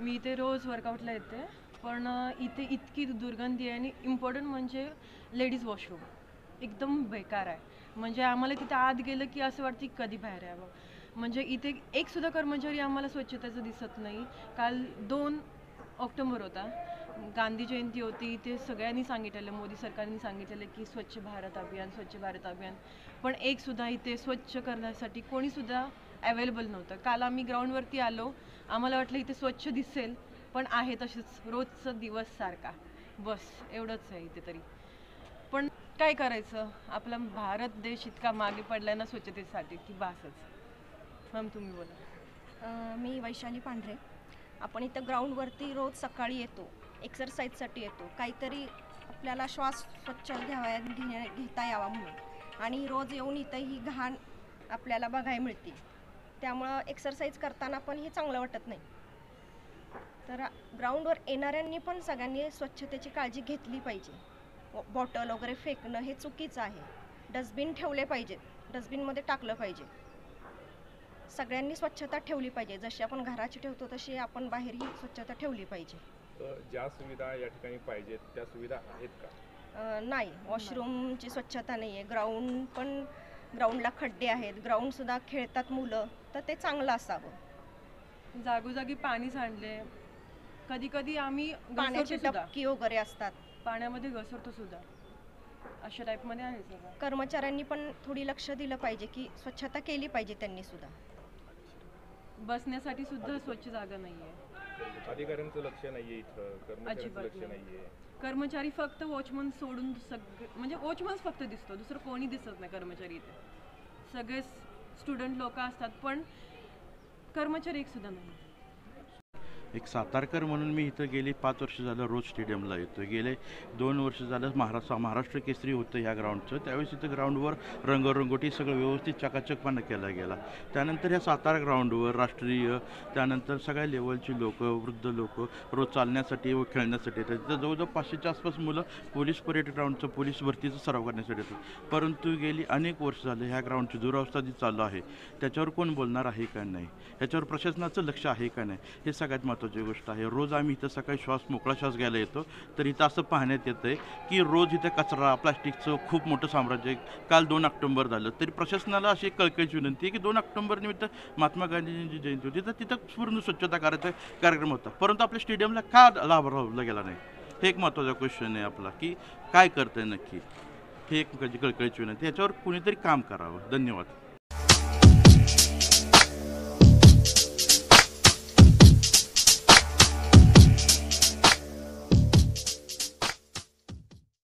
मी इथे रोज वर्कआउटला येते पण इथे इतकी दुर्गंधी आहे आणि इम्पॉर्टंट म्हणजे लेडीज वॉशरूम एकदम बेकार आहे. म्हणजे आम्हाला तिथे आत गेलं की असं वाटतं की कधी बाहेर यावं. म्हणजे इथे एकसुद्धा कर्मचारी आम्हाला स्वच्छतेचं दिसत नाही. काल दोन ऑक्टोबर होता. गांधी जयंती होती. ते सगळ्यांनी सांगितलेलं मोदी सरकारने सांगितलेलं की स्वच्छ भारत अभियान स्वच्छ भारत अभियान. पण एकसुद्धा इथे स्वच्छ करण्यासाठी कोणीसुद्धा अवेलेबल नव्हतं. काल आम्ही ग्राउंडवरती आलो. आम्हाला वाटलं इथे स्वच्छ दिसेल पण आहे तसेच रोजचा दिवस सारखा. बस एवढंच आहे इथे तरी. पण काय करायचं? आपला भारत देश इतका मागे पडलाय ना स्वच्छतेसाठी की बासच. मॅम तुम्ही बोला. मी वैशाली पांढरे. आपण इथं ग्राउंडवरती रोज सकाळी येतो एक्सरसाइजसाठी येतो. काहीतरी आपल्याला श्वास स्वच्छ घ्यावा घेण्या घेता यावा म्हणून. आणि रोज येऊन इथं ही घाण आपल्याला बघायला मिळते. त्यामुळं एक्सरसाइज करताना पण हे चांगलं वाटत नाही. तर ग्राउंडवर येणाऱ्यांनी पण सगळ्यांनी स्वच्छतेची काळजी घेतली पाहिजे. बॉटल वगैरे फेकणं हे चुकीचं आहे. डस्टबिन ठेवले पाहिजेत डस्टबिनमध्ये टाकलं पाहिजे. सगळ्यांनी स्वच्छता ठेवली पाहिजे. जशी आपण घराची ठेवतो तशी आपण बाहेरही स्वच्छता ठेवली पाहिजे. ज्या सुविधा या ठिकाणी पाहिजेत त्या सुविधा आहेत का? नाही. वॉशरूमची स्वच्छता नाही आहे ग्राउंड पण ग्राउंडला खड्डे आहेत ग्राउंडसुद्धा खेळतात मुलं तर ते चांगलं असावं. जागोजागी पाणी सांडले. कधी कधी आम्ही पाण्याची सुद्धा. टपकी वगैरे असतात. पाण्यामध्ये घसरतो सुद्धा. अशा टाईपमध्ये आहे सगळं. कर्मचाऱ्यांनी पण थोडी लक्ष दिलं पाहिजे की स्वच्छता केली पाहिजे त्यांनी सुद्धा. बसण्यासाठी सुद्धा स्वच्छ जागा नाहीये. अधिकाऱ्यांचं लक्ष नाहीये इथं कर्मचाऱ्यांचं लक्ष नाही. नाहीये. कर्मचारी फक्त वॉचमन सोडून सगळे म्हणजे वॉचमनच फक्त दिसतो दुसरं कोणी दिसत नाही कर्मचारी इथे. सगळे स्टुडंट लोक असतात पण कर्मचारी एक सुद्धा नाही. एक सातारकर म्हणून मी इथं गेली. पाच वर्ष झालं रोज स्टेडियमला येतो गेले दोन वर्ष झालं महाराष्ट्र महाराष्ट्र केसरी होतं ह्या ग्राउंडचं त्यावेळेस इथं ग्राउंडवर रंगरंगोटी सगळं व्यवस्थित चकाचकपणा केला गेला. त्यानंतर ह्या सातारा ग्राउंडवर राष्ट्रीय त्यानंतर सगळ्या लेवलची लोक वृद्ध लोक रोज चालण्यासाठी व खेळण्यासाठी येतात. तिथं जवळजवळ पाचशेच्या आसपास मुलं पोलीस परेड ग्राउंडचं पोलीस भरतीचं सराव करण्यासाठी येतात. परंतु गेली अनेक वर्ष झाले ह्या ग्राउंडची दुरावस्था जी चालू आहे त्याच्यावर कोण बोलणार आहे का नाही? ह्याच्यावर प्रशासनाचं लक्ष आहे का नाही? हे सगळ्यात महत्त्वाचं गोष्ट आहे रोज आम्ही इथं सकाळी श्वास मोकळा श्वास घ्यायला येतो. तर इथं असं पाहण्यात येतं आहे की रोज इथं कचरा प्लास्टिकचं खूप मोठं साम्राज्य काल दोन ऑक्टोंबर झालं. तरी प्रशासनाला अशी एक कळकळीची विनंती आहे की दोन ऑक्टोंबर निमित्त महात्मा गांधीजींची जयंती होती. तर तिथं पूर्ण स्वच्छता करायचा कार्यक्रम होता. परंतु आपल्या स्टेडियमला का लाभ राबवला गेला नाही? हे एक महत्त्वाचा क्वेश्चन आहे आपला की काय करतंय नक्की? हे एक कळकळीची विनंती याच्यावर कुणीतरी काम करावं. धन्यवाद.